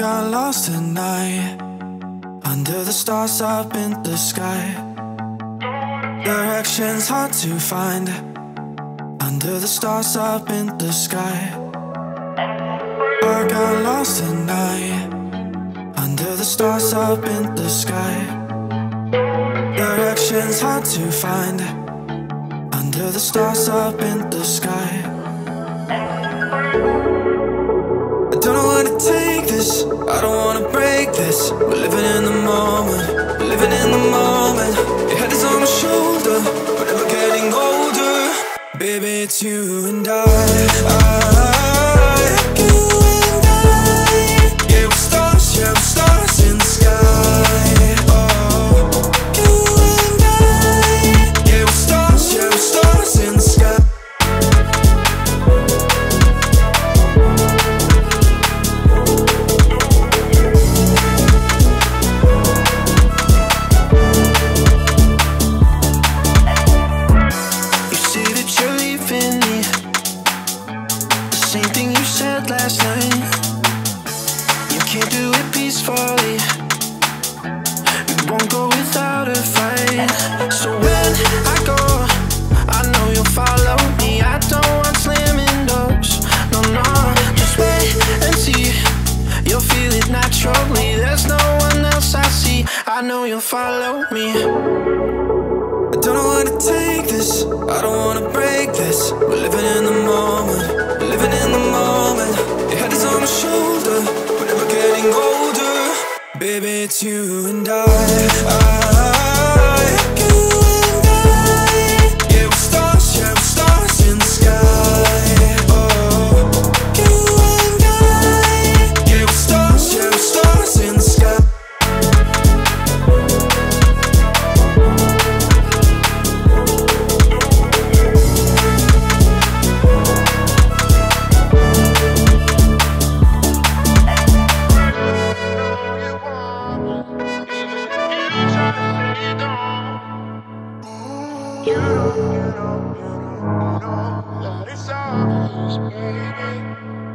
got lost tonight. Under the stars up in the sky. Directions hard to find. Under the stars up in the sky. I got lost tonight. Under the stars up in the sky. Directions hard to find. Under the stars up in the sky this. I don't wanna break this. We're living in the moment We're living in the moment. Your head is on my shoulder We're never getting older. Baby, it's you it peacefully. You won't go without a fight. So when I go, I know you'll follow me. I don't want slamming doors. No, no, just wait and see. You'll feel it naturally. There's no one else I see. I know you'll follow me. I don't know where to take this. I don't wanna break this. We're living in the moment. Living in the moment. Your head is on my shoulder. Baby, it's you and I. I You know, you know, you know that it's ours, baby.